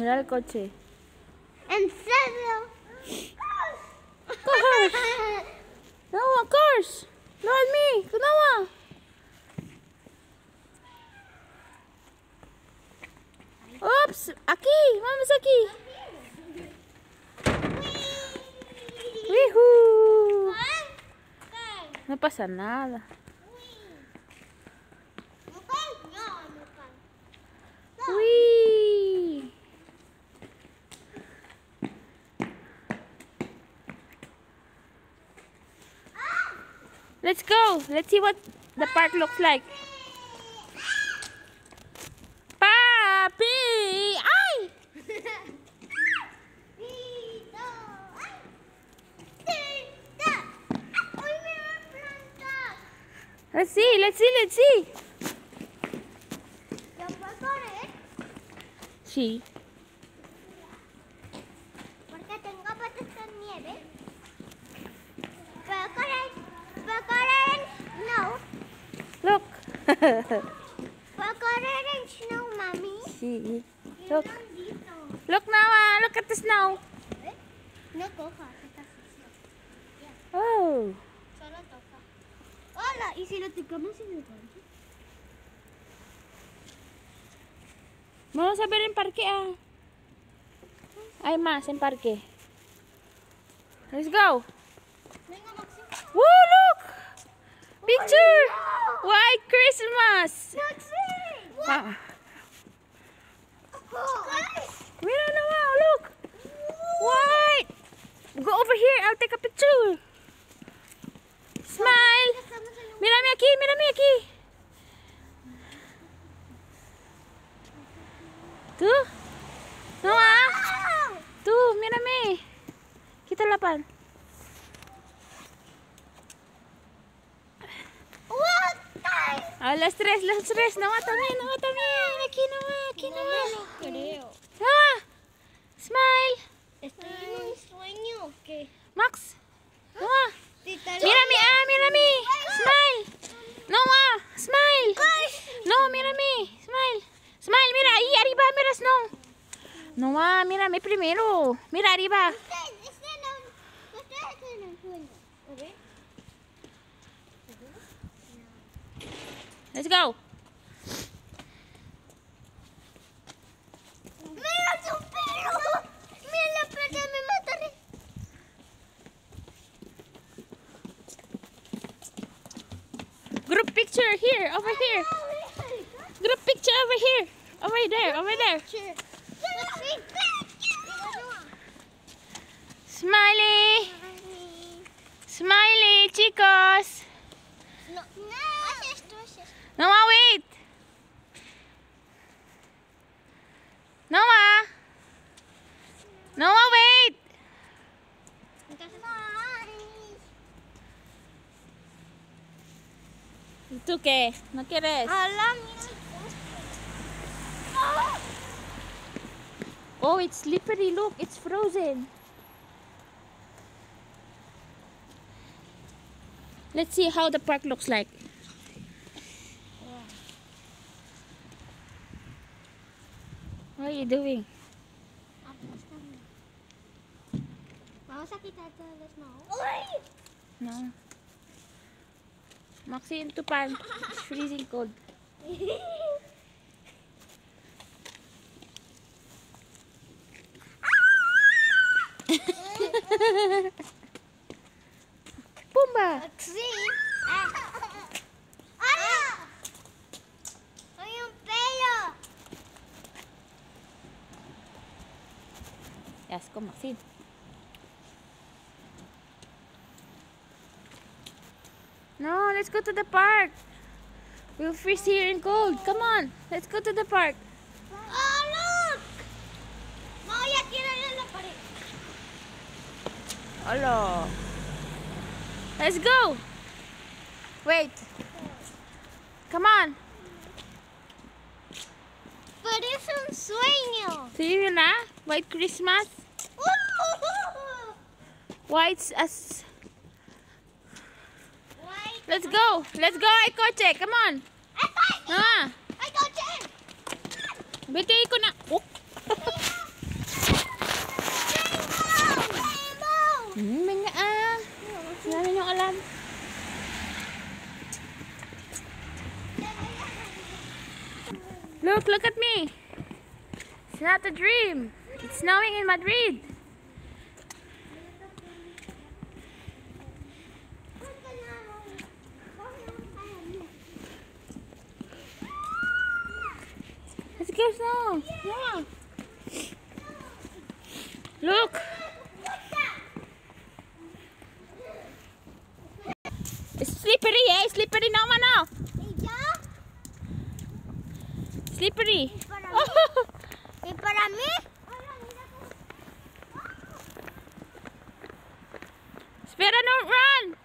Mira el coche. ¿En serio? Cars. Noah, cars. Look at me. Noah. Oops. Aquí. Vamos aquí. Wihoo. No pasa nada. Let's go. Let's see what the park looks like. Papi! Ay! Let's see, let's see, let's see. Sí. Puedo correr en snow, mami. sí. Look. Nandito. Look Noah, look at the snow. ¿Eh? No cojas, está sucio. Oh. Solo toca. Hola, ¿y si lo tocamos en el coche? Vamos a ver en parque. Ah. Hay más en parque. Let's go. Picture. White Christmas. Ah. Guys! Mira Noah, look. White. Go over here. I'll take a picture. Smile. Mírame aquí, mírame aquí. Tú. Noah. Tú, mírame. Quita la pan. A las tres, las tres. Noah también, Noah también. Aquí Noah, aquí Noah. lo creo. Noah. Smile. ¿Estoy en un sueño o qué? Max. Noah. Tita, Mírame, ah, mírame. Smile. Noah, smile. No, mírame. Smile. Smile, mira ahí arriba, mira Snow. Noah, mírame primero. Mira arriba. Ustedes están en un sueño. Let's go. ¡Mira. Group picture here, over here. Group picture over here. Over there, over there. Smiley. Smiley, chicos. No, no. Haz esto, haz esto. Noah, wait. Noah. Noah, wait. Entonces, ¿Y tú qué? ¿No quieres? Hola. Oh, oh, it's slippery. Look, it's frozen. Let's see how the park looks like. What are you doing? Vamos a quitar todo el snow. ¡Uy! No. Maxi into pan. It's freezing cold. Pumba! Ah. ¡Ah! ¡Hay un pelo! Yes, come Maxi. No, let's go to the park. We'll freeze here in cold. Come on, let's go to the park. ¡Oh, look! Voy a tirarle en la pared. Hello. Let's go. Wait. Come on. Parece un sueño. See you na? White Christmas. Whites as. White Let's go. Let's go, Aikoche. Come on. Aikoche. Ah. Aikoche. Bete ko na. Oh. Hmm, mga ah. Yan. Look, look at me. It's not a dream. It's snowing in Madrid. Let's go. Yeah. Look. It's slippery, eh? Slippery no, mano. ¿Y ya? Slippery. Para mí. ¿Y para mí? Spera. Don't run.